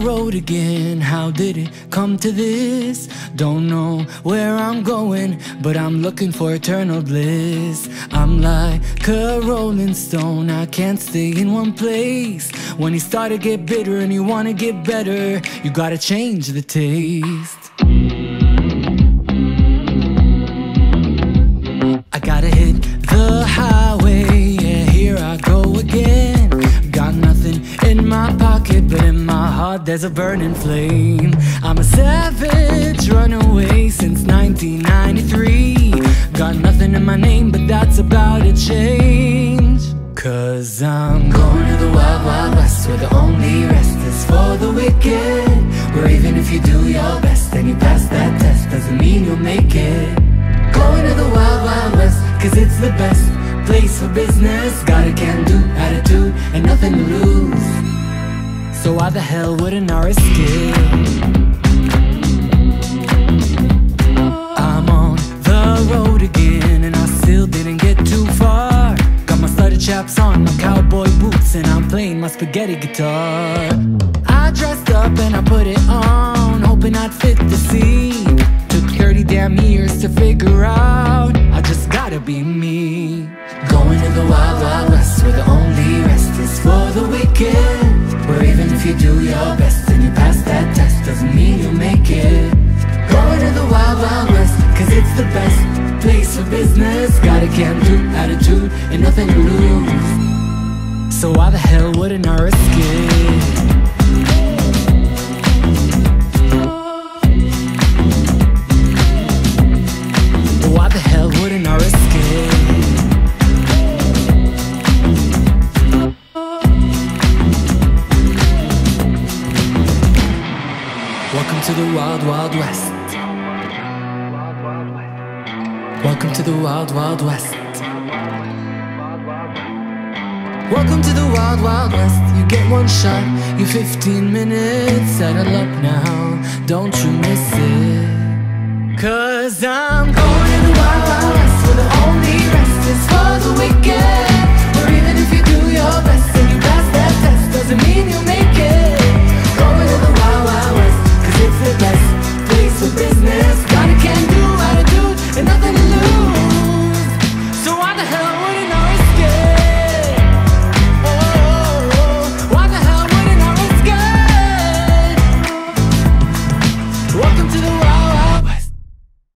road again. How did it come to this? Don't know where I'm going, but I'm looking for eternal bliss. I'm like a rolling stone, I can't stay in one place. When you start to get bitter and you wanna get better, you gotta change the taste. Pocket, but in my heart there's a burning flame. I'm a savage, runaway since 1993. Got nothing in my name, but that's about to change. Cause I'm going to the wild, wild west, where the only rest is for the wicked. Where even if you do your best and you pass that test, doesn't mean you'll make it. Going to the wild, wild west, cause it's the best place for business. Got a can do why the hell wouldn't I risk it? I'm on the road again, and I still didn't get too far. Got my studded chaps on, my cowboy boots, and I'm playing my spaghetti guitar. I dressed up and I put it on, hoping I'd fit the scene. Business. Got a can do attitude and nothing to lose. So why the hell wouldn't I risk it? Why the hell wouldn't I risk it? Welcome to the wild, wild west. Welcome to the wild, wild west. Welcome to the wild, wild west. You get one shot, you 15 minutes. Settle up now, don't you miss it. Cause I'm